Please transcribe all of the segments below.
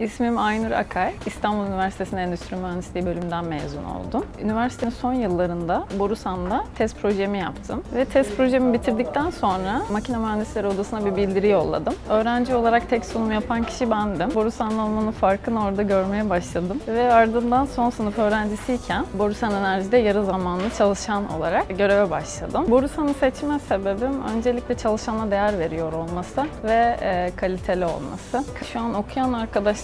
İsmim Aynur Akay. İstanbul Üniversitesi'nin Endüstri Mühendisliği bölümünden mezun oldum. Üniversitenin son yıllarında Borusan'da test projemi yaptım. Ve test projemi bitirdikten sonra Makine Mühendisleri Odası'na bir bildiri yolladım. Öğrenci olarak tek sunum yapan kişi bendim. Borusan'da olmanın farkını orada görmeye başladım. Ve ardından son sınıf öğrencisiyken Borusan Enerji'de yarı zamanlı çalışan olarak göreve başladım. Borusan'ı seçme sebebim öncelikle çalışana değer veriyor olması ve e, kaliteli olması. Şu an okuyan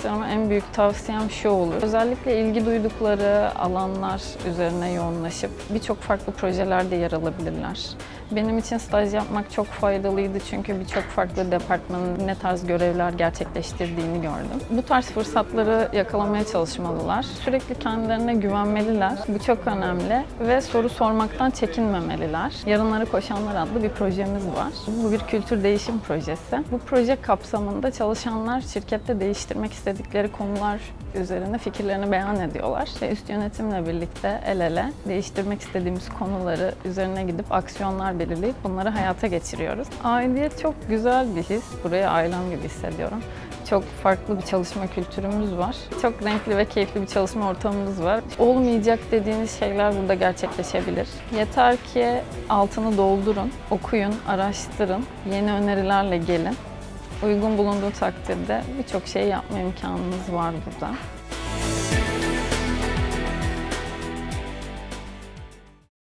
arkadaşlarıma en büyük tavsiyem şu olur. Özellikle ilgi duydukları alanlar üzerine yoğunlaşıp birçok farklı projelerde yer alabilirler. Benim için staj yapmak çok faydalıydı çünkü birçok farklı departmanın ne tarz görevler gerçekleştirdiğini gördüm. Bu tarz fırsatları yakalamaya çalışmalılar. Sürekli kendilerine güvenmeliler. Bu çok önemli ve soru sormaktan çekinmemeliler. Yarınları Koşanlar adlı bir projemiz var. Bu bir kültür değişim projesi. Bu proje kapsamında çalışanlar şirkette değiştirmek istedikleri konular üzerine fikirlerini beyan ediyorlar. Ve üst yönetimle birlikte el ele değiştirmek istediğimiz konuları üzerine gidip aksiyonlar belirleyip bunları hayata geçiriyoruz. Aidiyet çok güzel bir his. Buraya ailem gibi hissediyorum. Çok farklı bir çalışma kültürümüz var. Çok renkli ve keyifli bir çalışma ortamımız var. Olmayacak dediğiniz şeyler burada gerçekleşebilir. Yeter ki altını doldurun, okuyun, araştırın, yeni önerilerle gelin. Uygun bulunduğu takdirde birçok şey yapma imkanınız var burada.